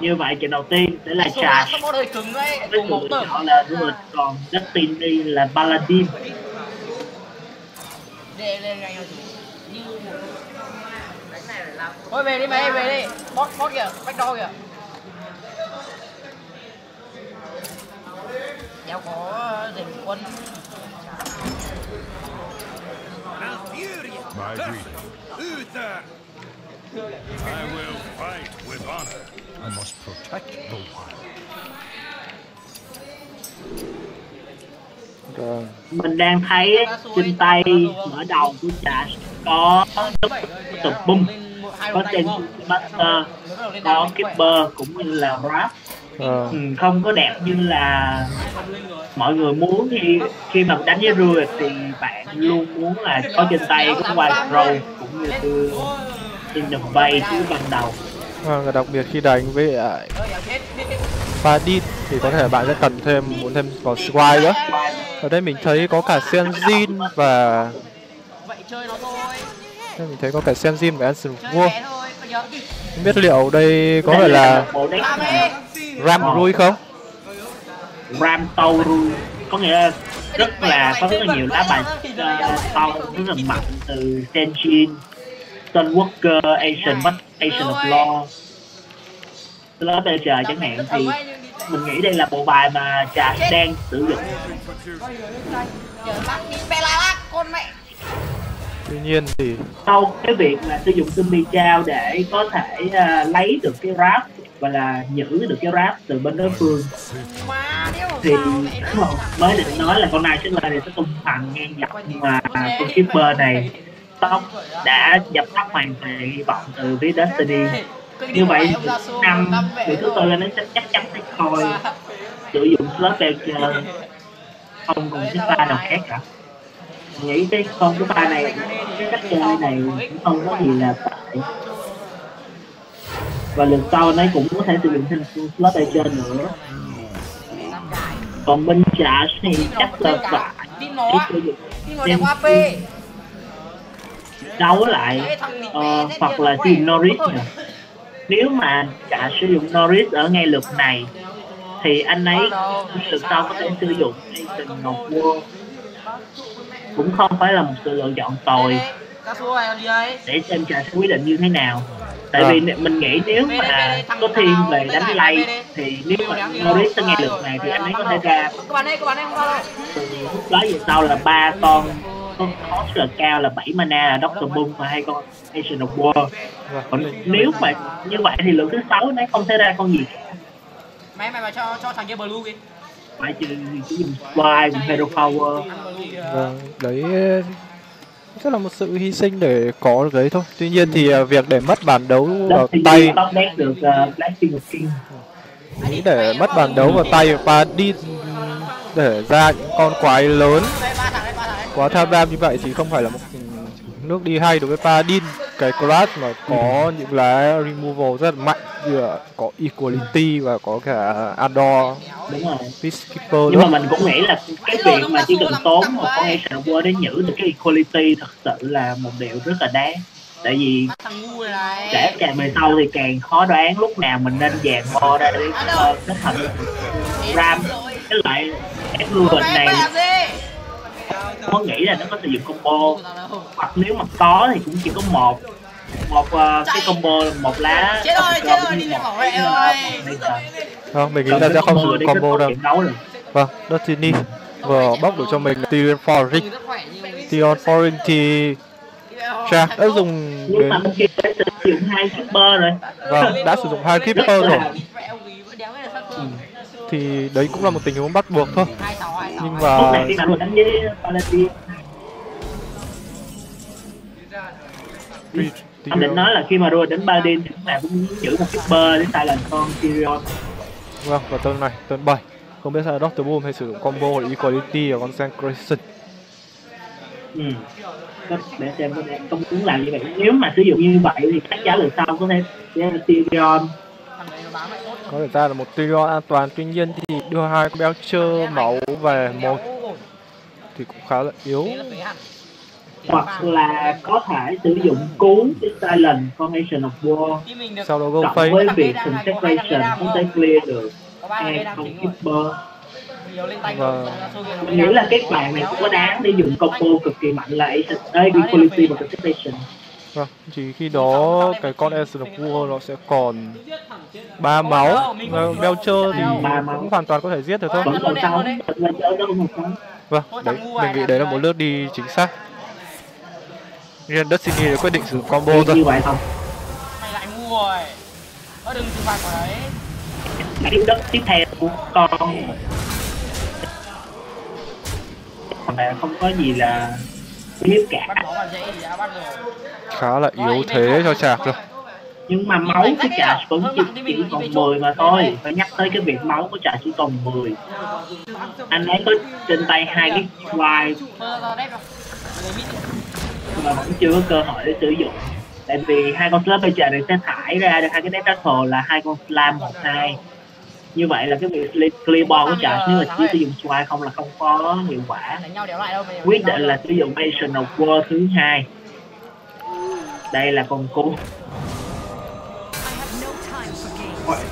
như vậy trận đầu tiên sẽ là trà với sự tờ. chọn là Druid còn Destiny là Paladin Để lên ngay rồi. Như một Thôi về đi mày, về đi. Bot bot kìa, backdoor kìa. Đéo có rình quân. My greeting. Uther! I will fight with honor. I must protect the wild. Rồi. mình đang thấy trên tay mở đầu của trà có tục bum có trên master có keeper cũng như là rap Ờ. ừ, không có đẹp như là mọi người muốn khi khi mà đánh với Druid thì bạn luôn muốn là có trên tay có white roll cũng như từ innovate chứ ban đầu Vâng, và đặc biệt khi đánh với. Paladin thì có thể bạn sẽ cần thêm muốn thêm có Squire nữa. Ở đây mình thấy có cả Senzin và đây mình thấy có cả Senzin và giờ đi. Không biết liệu đây có phải là. Ram Rui không? Ram Tâu Ru có nghĩa là rất là có rất là nhiều lá bài uh, tâu rất là mạnh từ Senjin Sunwalker Asian What Asian of Law. Slot chờ chẳng hạn thì mình nghĩ đây là bộ bài mà trà đang sử dụng. Giờ. Tuy nhiên thì sau cái việc là sử dụng Sumi Chao để có thể uh, lấy được cái rap và là giữ được cái rap từ bên đối phương Má đéo thì mới định nói là con này sẽ lên thì sẽ tung thành ngang dọc nhưng mà con keeper này tóc đã dập tắt hoàn toàn hy vọng từ phía Destiny. Như vậy năm vị thứ tư lên sẽ chắc chắn sẽ thôi. Sử dụng slot Belcher không còn cái pha nào khác cả. Mình nghĩ cái con cái pha này cái cách chơi này cũng không có gì là tệ. Và lần sau nó cũng có thể sử dụng thêm slot Belcher nữa. Còn bên trả thì chắc là phải sử dụng AP. Đấu lại ờ, hoặc là dụng Norris nè. nếu mà trả sử dụng Norris ở ngay lượt này thì anh ấy lượt sau có thể sử dụng Nathan Ngọc World cũng không phải là một sự lựa chọn tồi. để xem trà sẽ quyết định như thế nào. Tại À. vì mình nghĩ nếu mà có thiên về đánh lay thì nếu mà Norris ở ngay lượt này thì anh ấy có thể ra Các bạn đây, các bạn đây không sao đâu. từ lúc đó về sau là ba con con cost là cao là 7 mana là Doctor Boom và hai con Asian of War vâng, còn nếu mà như vậy thì lượng thứ sáu nó không thể ra con gì cả Mày mày mà cho cho thằng kia blue đi. trừ sử dụng Squire cùng Hero Power kìa. vâng, đấy rất là một sự hy sinh để có được đấy thôi. Tuy nhiên thì à, việc để mất bàn đấu vào tay được nghĩ để mất bàn đấu vào tay và đi để ra những con quái lớn quá tham lam như vậy thì không phải là một nước đi hay đối với Paladin. Cái class mà có những lá removal rất là mạnh như là có equality và có cả Ador đúng rồi. Peacekeeper nhưng mà nữa. mình cũng nghĩ là cái việc mà chỉ cần tốn một con of War để giữ được cái equality thật sự là một điều rất là đáng. Tại vì để càng về sau thì càng khó đoán lúc nào mình nên dàn bo ra để kết hợp ram. Cái loại Mày này? Có nghĩ là nó có sử dụng combo. Hoặc nếu mà có thì cũng chỉ có một một uh, cái combo một lá Chết rồi, cộng chết rồi, với đi rồi. uh, Dominator. không mình nghĩ là sẽ không sử combo đâu. vâng Destiny vừa bóc được cho mình Tyrion Foring nhưng Tyrion Foring thì cha đã dùng nhưng mà đến bên kia đã sử dụng hai keeper rồi. Vâng đã sử dụng hai keeper rồi. Ừ. thì đấy cũng là một tình huống bắt buộc thôi. Nhưng mà Tuy- anh định nói là khi mà đua đánh Paladin thì lúc nào cũng giữ một để xài lần con Tyrion Vâng, và turn này, turn 7 Không biết là Doctor Boom hay sử dụng combo hoặc Equality hoặc con Sancration ừ. Để xem có thể không muốn làm như vậy. Nếu mà sử dụng như vậy thì chắc chắn lần sau có thể Tyrion Có thể ra là một Tyrion an toàn Tuy nhiên thì đưa hai con Belcher máu về một thì cũng khá là yếu. Hoặc là có thể sử dụng cú silent formation of war sau đó go face với việc concentration có thể clear được hai con keeper. Tay Vâng. mình nghĩ là cái bạn này cũng có đáng để dùng combo cực kỳ mạnh là Ace- equality và concentration vâng chỉ khi đó cái con Essence of War nó sẽ còn ba máu. Ờ, Belcher thì Ba máu. cũng hoàn toàn có thể giết được thôi. Vâng đấy mình nghĩ đấy là một lướt đi chính xác. Nên Destiny đã quyết định sử dụng combo như thôi vậy không? Mày lại ngu rồi. Ơ đừng trừng phạt vào đấy. cái đất tiếp theo của con. Còn là không có gì là biết cả. Khá là yếu thế cho chạc rồi nhưng mà máu của trà vẫn chỉ, chỉ còn 10 mà thôi. phải nhắc tới cái việc máu của trà chỉ còn 10 anh ấy có trên tay hai cái quai. Mà vẫn chưa có cơ hội để sử dụng. Tại vì hai con slot bây giờ này sẽ thải ra được hai cái death rattle là hai con slam một hai như vậy là cái việc cle- clear ball của trà nếu mà chỉ sử dụng swipe không là không có hiệu quả. Quyết định là sử dụng Nation of War thứ hai. Đây là con cú.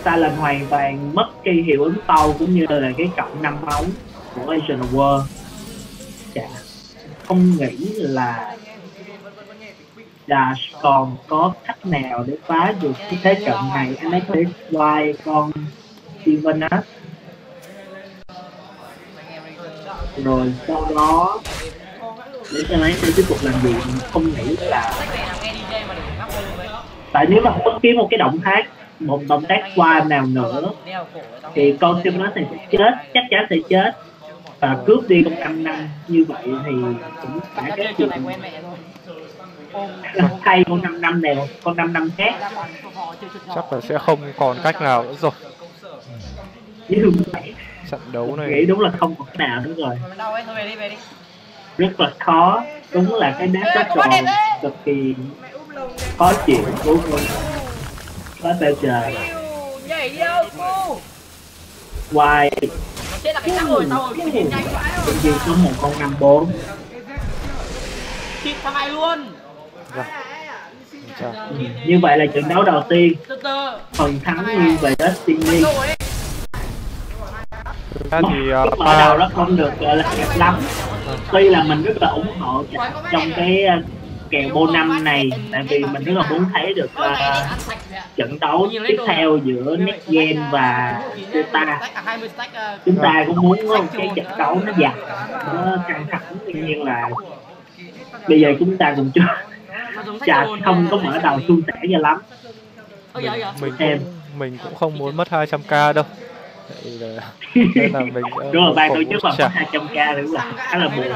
Ta là hoàn toàn mất cái hiệu ứng tàu cũng như là cái cộng năm máu của Nation of War. Chà, không nghĩ là Dash còn có cách nào để phá được cái thế trận này. Anh ấy thể quay con Sylvanas rồi, sau đó, để cho lấy sẽ tiếp tục làm gì không nghĩ là tại nếu mà không bất kỳ một cái động tác một động tác qua nào nữa, thì con Sylvanas này sẽ chết, chắc chắn sẽ chết. Và cướp đi con năm năm như vậy thì cũng phải cái chuyện này thay con năm năm này con năm năm khác. Chắc là sẽ không còn cách nào nữa rồi như vậy. Trận đấu nghĩ này. đúng là không còn nào nữa rồi. Mình đau ấy, thôi về đi, về đi. rất là khó. Đúng là cái đá có tròn cực kỳ khó chịu của con có thể chờ Nhảy đi đâu, cô. hoài. Nó chết là cái chắc rồi, tao rồi, nhanh vãi rồi. tự nhiên có một con năm bốn. Thịt thằng này luôn. Chà, như vậy là trận đấu đầu tiên. Từ từ. phần thắng nghiêng về Destiny Rồi ra thì uh, lúc mở đầu pa nó không được gọi là đẹp lắm. Tuy là mình rất là ủng hộ trong cái uh, kèo bô năm này tại vì mình rất là muốn thấy được uh, trận đấu tiếp theo giữa Netgen và Dota Stack 20 stack, ờ, chúng ta cũng muốn có một cái trận đấu nó dài nó căng thẳng tuy nhiên là bây giờ chúng ta cũng chưa chả không có mở đầu suôn sẻ cho lắm. Ơ, dạ. mình Em. cũng mình cũng không muốn mất 200k đâu Vậy là, nên là mình đúng rồi chức muốn mà trả. có 200k đúng là khá là buồn.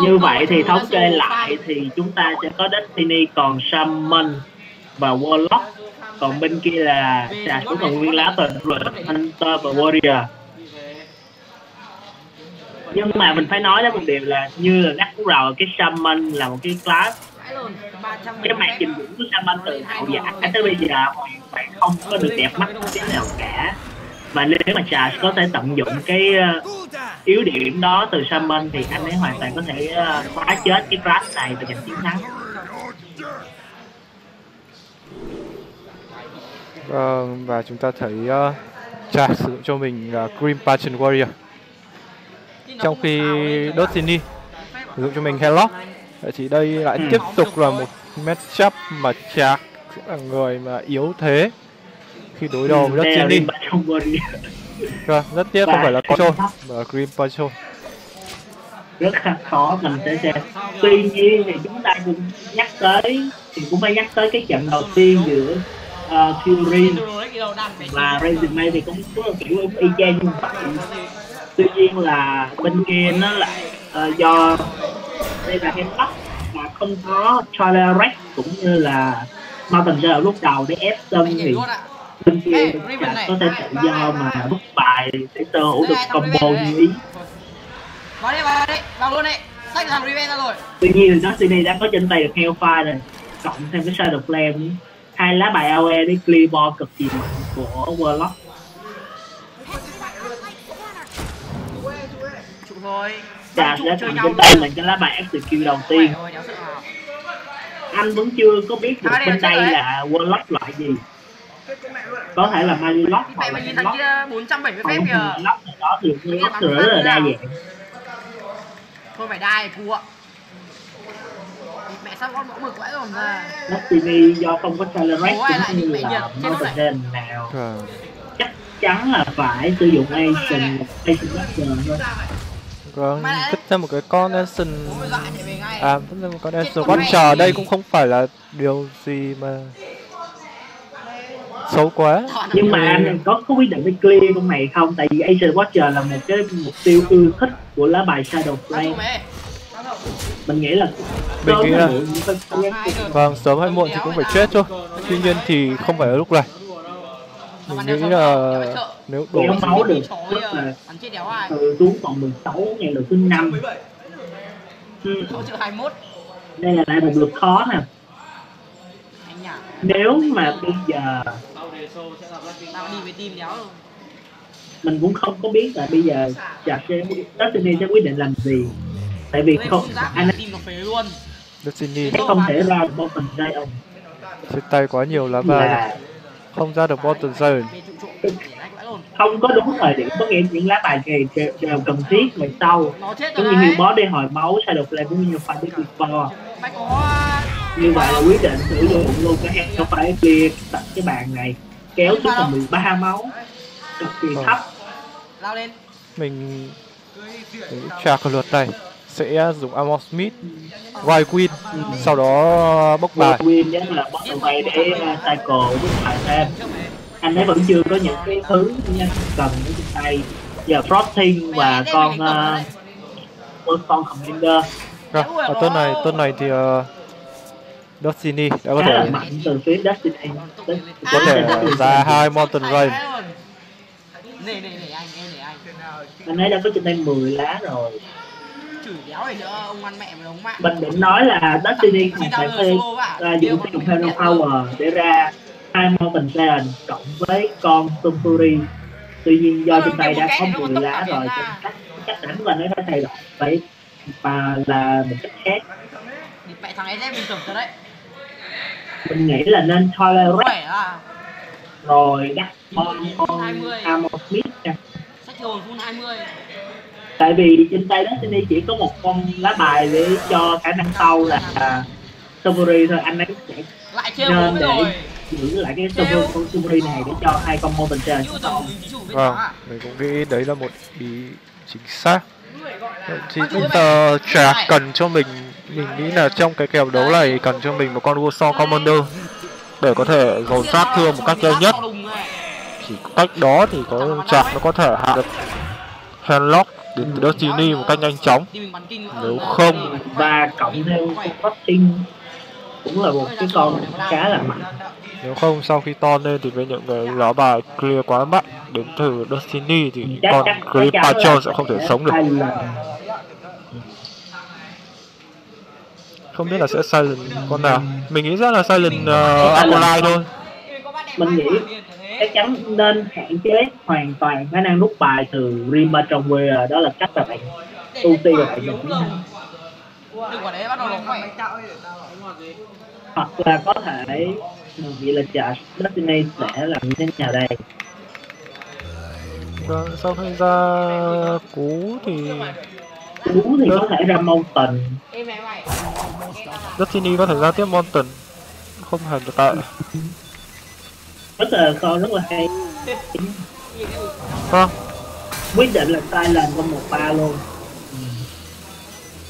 Như vậy thì thống kê lại thì chúng ta sẽ có Destiny còn Summon và Warlock. Còn bên kia là trà cũng còn nguyên lá tờ rồi Hunter và Warrior. Nhưng mà mình phải nói đến một điều là như là nhắc cũng rồi cái Summon là một cái class Vãi lồn, 300 cái màn trình diễn của Summon từ hậu giả tới bây giờ hoàn toàn không có được đẹp mắt thế nào cả. Và nếu mà Charles có thể tận dụng cái ờ, yếu điểm đó từ Summon thì anh ấy hoàn toàn có thể uh, phá chết cái crash này và giành chiến thắng. Vâng, và chúng ta thấy uh, sử dụng cho mình uh, Green Passion Warrior. Trong khi Destiny sử dụng cho mình Hellock Vậy thì đây lại Ừ. tiếp tục là một matchup mà Chạc sẽ là người mà yếu thế khi đối đầu với Đây là Destiny. Vâng, rất tiếc không phải là con Control mà Grim Passion rất là khó mình sẽ xem tuy nhiên thì chúng ta cũng nhắc tới thì cũng phải nhắc tới cái trận đầu tiên giữa uh, Fury và Resume thì cũng có kiểu y chang như vậy. Tuy nhiên là bên kia nó lại ờ, do là em bắt mà không có Charlie Rex cũng như là Mountain Girl lúc đầu để ép sân thì bên kia có thể tự do mà rút bài để sở hữu được combo như ý. Vào đi, vào đi, vào luôn đi. Sách thằng Riven ra rồi. tuy nhiên thì Destiny đã có trên tay được Hellfire này cộng thêm cái Shadow Flame. Hai lá bài AOE để clear ball cực kỳ mạnh của Warlock. Chịu thôi. Trà sẽ cầm trên tay mình cái lá bài execute đầu tiên. anh vẫn chưa có biết được đây bên đây là Warlock loại gì. Có thể là Magilock Mẹ hoặc là Lock. kia 470 còn phép kìa. Lock này đó thì Warlock rất là đa dạng. Thôi phải đai thua. Mẹ sắp con mẫu mực vãi rồi mà. Destiny do không có lại cũng như là Mountain nào. Chắc chắn là phải sử dụng Asian Asian Master thôi Vâng, thích thêm một cái con ngay. À, thích thêm một con Chết Action con Watcher đây cũng không phải là điều gì mà xấu quá. Nhưng mà anh có có quyết định với clear con này không? Tại vì Asian Watcher là một cái mục tiêu ưa thích của lá bài Shadow mẹ. mình nghĩ là Mình nghĩ là-. Vâng, sớm hay muộn thì cũng phải chết thôi. Tuy nhiên thì không phải ở lúc này Mình nghĩ là nếu đổ máu được Bắn chết đéo ai. từ xuống còn 16 ngày lần thứ năm ừ. Hỗ trợ 21. đây là lại một lượt khó nè nếu mà bây giờ Tao đi với team đéo rồi. mình cũng không có biết là bây giờ chặt sẽ Destiny sẽ quyết định làm gì tại vì không anh team nó phế luôn. Destiny không thể ra được Bottom Giant trên tay quá nhiều lá bài là Không ra được bottom zone không có đúng thời điểm có nghĩa những lá bài này đều, đều cần thiết về sau. Rồi như nhiều boss đi hồi máu Shadow Flame cũng như Fight Before Mày có như vậy là quyết định sử dụng luôn cái hand nó phải clear tận cái bàn này. Kéo xuống còn 13 máu. Cực kỳ thấp. Lao lên. Mình mình tra cái luật này sẽ dùng Amor Smith Wild Queen Sau đó bốc bài. Win nhé là bottom way để uh, cycle với bài thêm anh ấy vẫn chưa có những cái thứ cần ở trên tay. Giờ Frosting và con uh, con Commander. Rồi, ở tuần này, tuần này thì uh, Destiny đã có thể mạnh từ phía Destiny. có thể ra hai Mountain Rain anh ấy đã có trên tay 10 lá rồi Chửi đéo này nữa, ông ăn mẹ mà ông mạng. mình định nói là Destiny Xin phải thêm là dùng dụng Hero Power để ra hai Mountain Giant cộng với con Fury tuy nhiên do trên tay đã có 10 lá rồi thì chắc chắc chắn là nó phải thay đổi phải và là một cách khác mẹ thằng ấy mình tưởng cho đấy. mình nghĩ là nên tolerate à. rồi đặt con con 20. Amos Smith nha Sách hồn full 20. Tại vì trên tay Destiny chỉ có một con lá bài để cho khả năng sau là Summary thôi. Anh ấy sẽ Lại trêu nên để rồi. giữ lại cái Summary này để cho hai con tao mình chủ bên Vâng, à. mình cũng nghĩ đấy là một ý chính xác. Thì giờ Trà cần cho mình Mình nghĩ là trong cái kèo đấu này cần cho mình một con Warsaw Commander Để có thể dồn sát thương một cách nhanh nhất. Chỉ cách đó thì có Trạc nó có thể hạ được Handlock đến từ Destiny một cách nhanh chóng. Nếu không và cộng thêm con Frosting cũng là một cái con khá là mạnh. Nếu không sau khi to lên thì với những cái lá bài clear quá mạnh đến từ Destiny thì chắc con là sẽ không thể sống được. Không biết là sẽ silent con nào. Mình nghĩ chắc là silent uh, Acolyte thôi. Mình nghĩ chắc chắn nên hạn chế hoàn toàn khả năng rút bài từ Rima trong Weir đó là cách là bạn ưu tiên là bạn dùng. tiếng Anh. Đừng quả đấy bắt đầu nó khỏe. hoặc là có thể mình nghĩ là chả Destiny sẽ làm như thế nào đây? Vâng, sau khi ra cú thì cú thì có thể ra Mountain. Destiny có thể ra tiếp Mountain. Không hề tệ rất là con rất là hay. Vâng, quyết định là silent con một ba luôn.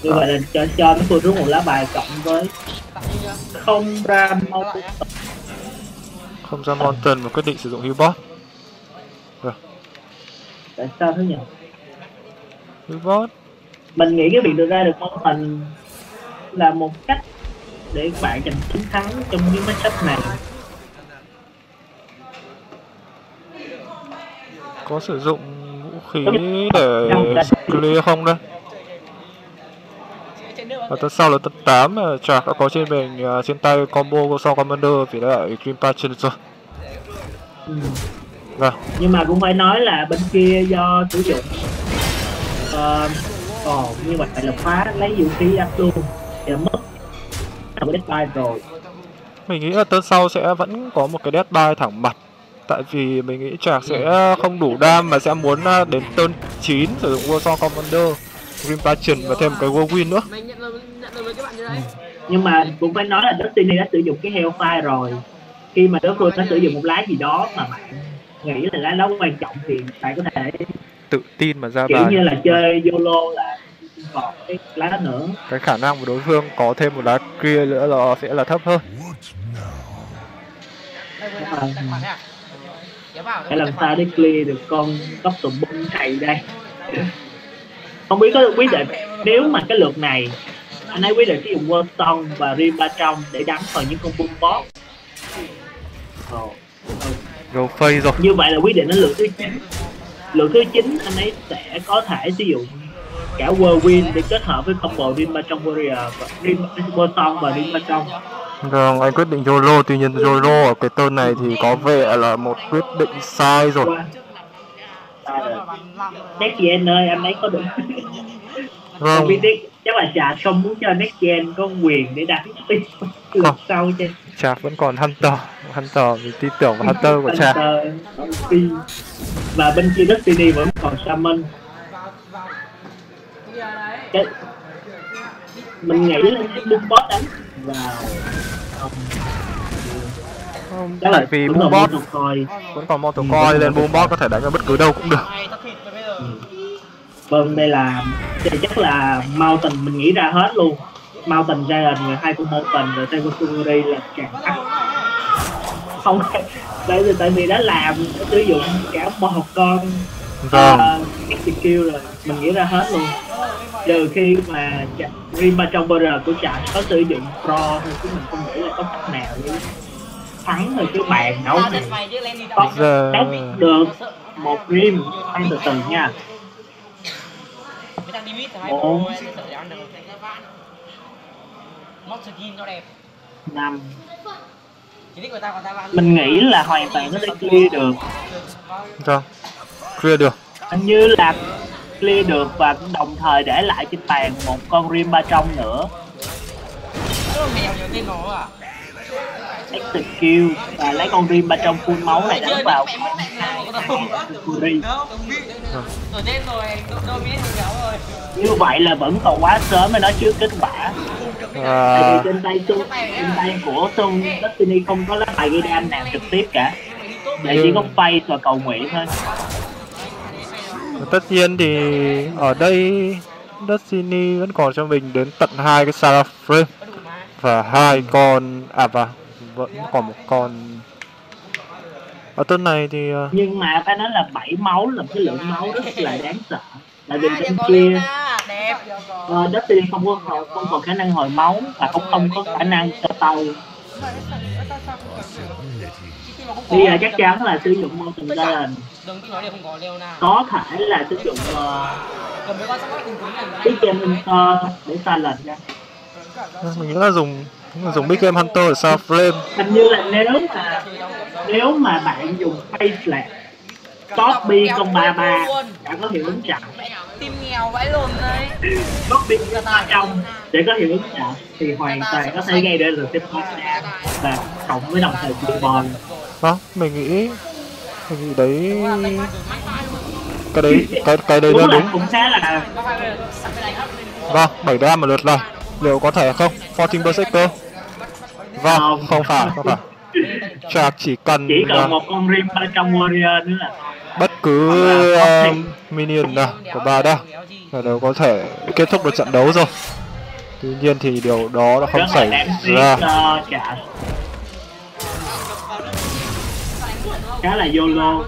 Như vậy là cho cho nó vừa rút một lá bài cộng với không ra Mountain. Không ra Mountain và quyết định sử dụng Hillbot. Tại sao thế nhỉ? Hillbot. Mình nghĩ cái việc được ra được Mountain là một cách để bạn giành chiến thắng trong những matchup này có sử dụng vũ khí để clear không đây? Và tuần sau là tuần 8 Trạc đã có trên mình à, trên tay combo Warsaw Commander vì đã ở Green Patron rồi ừ. Nhưng mà cũng phải nói là bên kia do sử dụng uh, Ồ, như vậy là phá lấy vũ khí đắp luôn. Thì mất Một deadline rồi. Mình nghĩ là turn sau sẽ vẫn có một cái deadline thẳng mặt tại vì mình nghĩ chạc sẽ không đủ đam mà sẽ muốn à, đến turn 9 sử dụng Warsaw Commander Grim Passion và thêm cái Whirlwind nữa. Mình nhận lời, nhận lời với các bạn như đấy. Nhưng mà cũng phải nói là Destiny đã sử dụng cái Hellfire rồi. Khi mà đối phương đã sử dụng một lá gì đó mà bạn nghĩ là lá đó quan trọng thì bạn có thể tự tin mà ra kiểu bài. như là chơi YOLO là còn cái lá đó nữa. Cái khả năng của đối phương có thêm một lá clear nữa là sẽ là thấp hơn phải làm sao để clear được con tóc tùm bung này đây? Không biết có quyết định nếu mà cái lượt này anh ấy quyết định sử dụng World Stone và Rim ba trong để đánh vào những con bung boss Ồ, gấu phây rồi. Như vậy là quyết định đến lượt thứ 9 lượt thứ 9 anh ấy sẽ có thể sử dụng cả Whirlwind để kết hợp với combo Rim ba trong Warrior và Rim World Stone và Rim ba trong Vâng, anh quyết định YOLO, tuy nhiên YOLO ở cái turn này thì có vẻ là một quyết định sai rồi. qua Sai rồi. Next Gen ơi anh ấy có được Vâng, không biết Nick chắc là chả không muốn cho Next Gen có quyền để đánh lượt Không. sau chứ Chạc vẫn còn Hunter. Hunter, mình tin tưởng vào Hunter của Ulti. và bên kia Destiny vẫn còn Shaman cái mình nghĩ là Boom Bot đánh vào Không, chắc tại là vì vẫn còn Boombot một coi vẫn còn Mortal Coil nên Boombot có thể đánh ở bất cứ đâu cũng được. Vâng đây là thì chắc là Mountain mình nghĩ ra hết luôn. Mountain Giant rồi hai con Mountain rồi Tiger Fury là càng ắt không tại vì tại vì đã làm đã sử dụng cả một con Vâng, uh, skill rồi mình nghĩ ra hết luôn. Trừ khi mà Rima trong BR của chả có sử dụng pro thì chúng mình không nghĩ là có cách nào để thắng được cái bàn đấu này chứ có test được một rim ăn từ từ nha Mấy thằng đi mid thì hay Ồ. bố em sợ để ăn được. Mod skin cho đẹp. năm mình nghĩ là hoàn toàn có thể clear được vâng, clear được. hình như là clear được và đồng thời để lại trên bàn một con rim ba trong nữa mèo nhiều tên nó à? execute và lấy con rim ba trong full máu này đánh vào. Fury như vậy là vẫn còn quá sớm mới nói trước kết quả tại À, vì trên tay Sun trên tay của Sun Destiny không có lá bài gây đam nào trực tiếp cả lại chỉ có phay và cầu nguyện thôi tất nhiên thì ở đây Destiny vẫn còn cho mình đến tận hai cái Sarah Frame Có đủ mà. và hai con à và vẫn còn một con. Ở tuần này thì ờ, nhưng mà phải nói là 7 máu là cái lượng máu rất là đáng sợ. Tại vì bên kia uh, Destiny không có không còn khả năng hồi máu và cũng không có khả năng cho tàu. Bây giờ chắc chắn là sử dụng Mountain Lion Đừng tin nói đều không có Leona. có thể là sử dụng uh, Cầm mấy con sắp cùng cứng này. Big Game Hunter. Để silent ra mình nghĩ là dùng dùng Big Game Hunter ở Sarah Frame. Hình như là nếu mà nếu mà bạn dùng face lạc copy con ba ba đã có hiệu ứng chậm. Tim nghèo vãi lồn đấy. copy con ba trong để có hiệu ứng chậm thì hoàn toàn có thể gây ra được cái và cộng với đồng thời chịu bòn đó mình nghĩ nghĩ đấy? Cái đấy cái cái đấy là đúng cũng là vâng bảy đam một lượt này. Liệu có thể không? 14 Berserker. Vâng Không. không phải không phải. Chỉ cần chỉ cần một con rim ở trong warrior nữa là bất cứ uh, minion nào của bà đó là đều có thể kết thúc được trận đấu rồi. Tuy nhiên thì điều đó nó không xảy ra khá là YOLO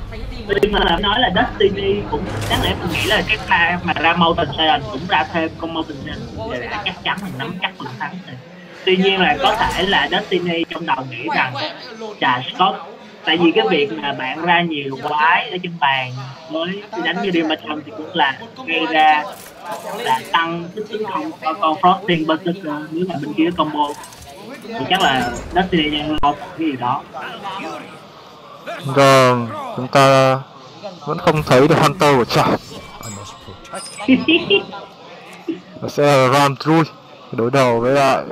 nhưng mà nói là Destiny cũng đáng lẽ mình nghĩ là cái pha mà ra Mountain Giant cũng ra thêm con Mountain thường để là chắc chắn mình nắm chắc mình thắng rồi. Tuy nhiên là có thể là Destiny trong đầu nghĩ rằng trà Scott, tại vì cái việc mà bạn ra nhiều quái ở trên bàn với đánh như Demon trong thì cũng là gây ra là tăng sức tấn công của con Frosting Berserker nếu mà bên kia combo. Thì chắc là Destiny đang lo cái gì đó vâng chúng ta vẫn không thấy được hunter của protect Nó sẽ là Ram Trui đối đầu với lại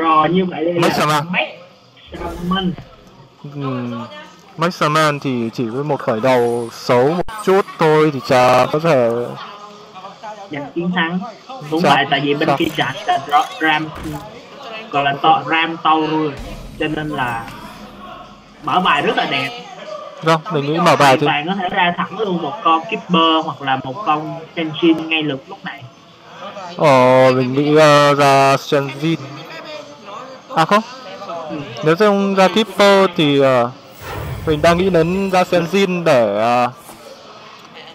Max Saman. Max Saman thì chỉ với một khởi đầu xấu một chút thôi thì chả có thể giành chiến thắng. Đúng vậy tại vì bên kia trả là ram gọi là to, ram to rồi cho nên là mở bài rất là đẹp Vâng, mình nghĩ mở bài thì bạn có thể ra thẳng luôn một con keeper hoặc là một con Kenshin ngay lực lúc này. Ờ, mình nghĩ uh, ra Shenjin. À không. Ừ. Nếu không ra Keeper thì ờ, mình đang nghĩ đến ra Shenjin để ờ,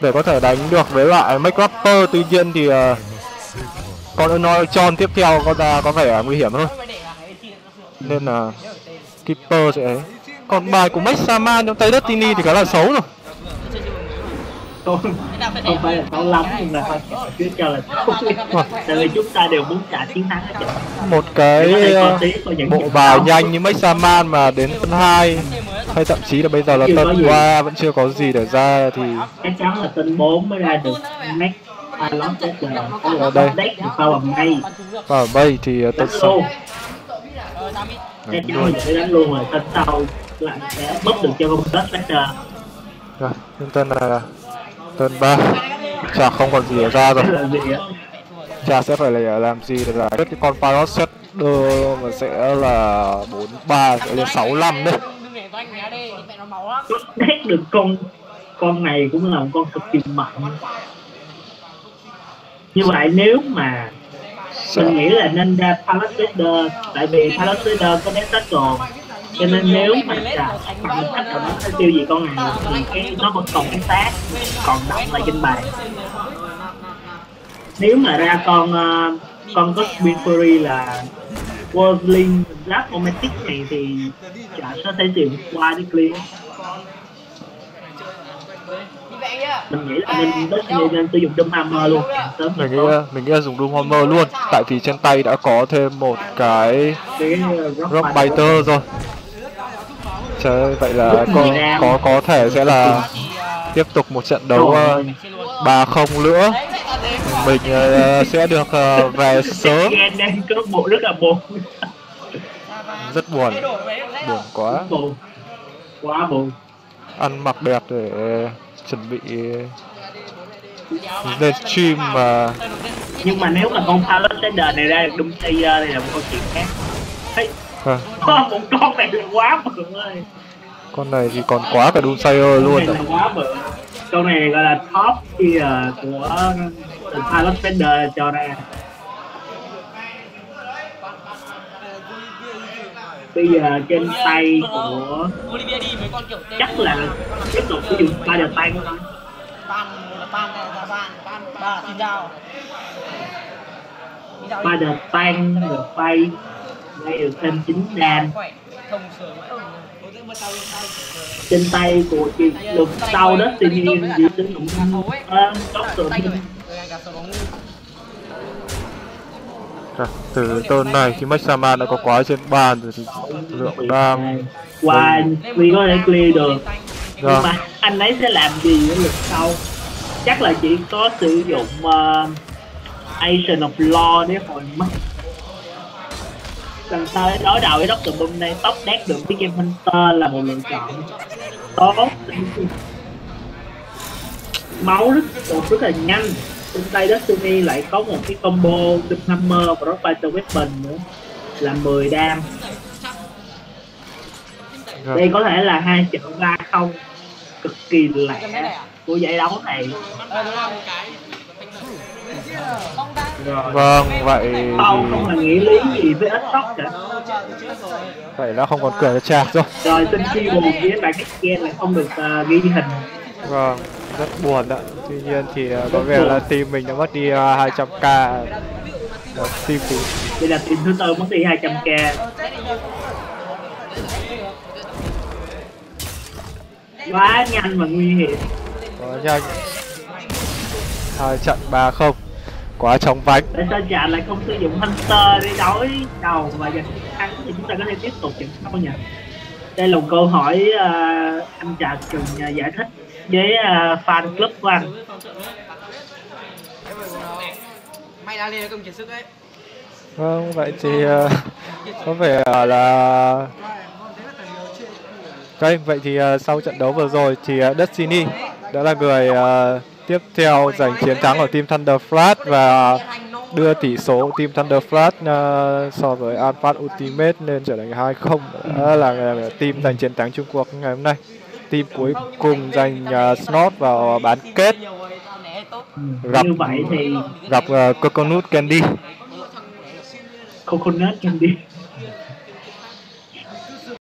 để có thể đánh được với lại Make Rapper Tuy nhiên thì ờ, con Annoy Chon tiếp theo có ra có vẻ nguy hiểm hơn. Nên là Keeper sẽ ấy Còn bài của Max Saman trong tay Destiny thì khá là xấu rồi. Không không phải là xấu lắm nhưng là thôi cứ cho là xấu tại vì chúng ta đều muốn trả chiến thắng hết. Một cái bộ bài nhanh như Max Saman mà đến tân 2 hay thậm chí là bây giờ là gì. 3 vẫn chưa có gì để ra thì chắc chắn là tên 4 mới ra được Max Ở đây. bao bằng ngay và ở đây thì ờ, Ờ, là sẽ đánh luôn rồi tên sau lại sẽ búp được cho đất SR rồi nhưng tên là tên 3 chả không còn gì để ra rồi. Chả sẽ phải là làm gì để giải quyết cái con Pilot set đưa mà sẽ là 43 sẽ lên 65 đấy. Deck được con con này cũng là một con cực kỳ mạnh. Như vậy nếu mà mình nghĩ là nên ra Palace Raider tại vì Palace Raider có deck tackle cho nên nếu mà trả bằng cách là nó sẽ tiêu diệt con này thì cái nó vẫn còn cái xác còn động lại trên bàn. Nếu mà ra con ờ, con Gospel Fury là Worldling Black Romantic này thì chả có thể dùng qua để clear Như vậy nhá. mình nghĩ là nên Destiny nên sử dụng Doom Hammer luôn. Sớm mình nghĩ tốt mình nghĩ là dùng Doom Hammer luôn tại vì trên tay đã có thêm một cái uh, Rock Biter rồi Trời vậy là có, có có thể sẽ là tiếp tục một trận đấu ờ, ba không nữa. Mình ờ, sẽ được ờ, về sớm. Đang bộ rất là buồn. Rất buồn. Buồn quá. Buồn. Quá buồn. Ăn mặc đẹp để chuẩn bị lên stream mà nhưng mà nếu mà con Shader này ra được Doom Slayer thì là một câu chuyện khác. Thấy à, một con này là quá bự ơi con này thì còn quá cả Doomsayer luôn rồi quá bự. Con này gọi là top tier của từ Pilot Shader cho ra. Bây giờ trên tay của chắc là tiếp tục sử dụng ba giờ tay ban ban ba là xin dao Xin rồi đây được thêm chín đam trên tay của chị lượt sau đó thì nhiên chỉ sử dụng tốc rồi rồi à, từ tên này khi Maxaman đã có quá trên bàn rồi thì lượng đam qua vì có thể clear được. Nhưng Vâng. mà anh ấy sẽ làm gì với lượt sau? Chắc là chỉ có sử dụng uh, Asian of Law để hồi mất lần tới đối đầu với Dr. Boom này tóc đét được với Game Hunter là một lựa chọn tốt máu rất đột rất là nhanh trên tay Destiny lại có một cái combo Doom Hammer và Rock Fighter Weapon nữa là 10 đam Rồi. đây có thể là hai trận ba không cực kỳ lẻ à? của giải đấu này ờ vâng vậy tao không là nghĩa lý gì với ít tóc cả. Vậy đã không còn quyền cho chạc rồi. Rồi xin chi buồn với bài cách game lại không được ờ, ghi hình. Vâng rất buồn ạ. Tuy nhiên thì ờ, có vẻ là team mình đã mất đi ờ, 200k Ờ, team thì đây là team thứ tư mất đi 200k quá nhanh và nguy hiểm. Có nhanh. Hai trận ba không quá chóng vánh. Tại sao chả lại không sử dụng hunter để đối đầu và giành chiến thắng? Thì chúng ta có thể tiếp tục trận sau nhỉ? Đây là một câu hỏi ờ, anh trà cần ờ, giải thích với ờ, fan club của anh. Mày đang lên công triển sức đấy. Vâng, vậy thì ờ, có vẻ là đây, vậy thì ờ, sau trận đấu vừa rồi thì ờ, Destiny đã là người ờ, tiếp theo giành chiến thắng ở team Thunder Flash và đưa tỷ số team Thunder Flash ờ, so với Alpha Ultimate lên trở thành 2-0 Đó là ờ, team giành chiến thắng Trung Quốc ngày hôm nay. Team cuối cùng giành uh, Snot vào bán kết Ừ. Gặp- như vậy thì gặp uh, Coconut Candy. coconut candy